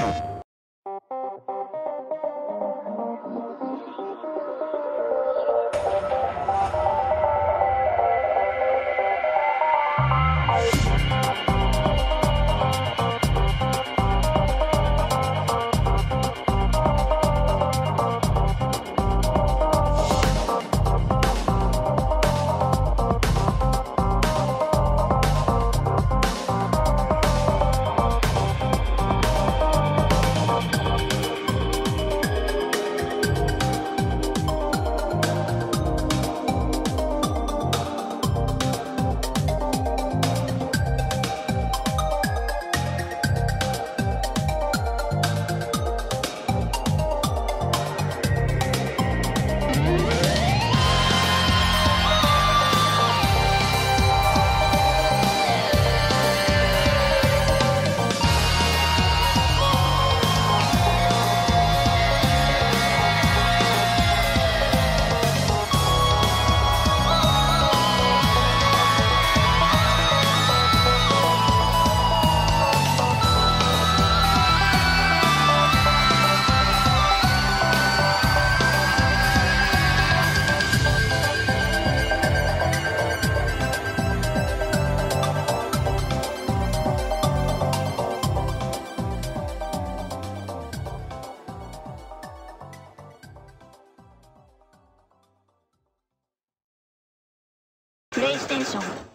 Oh. プレイステーション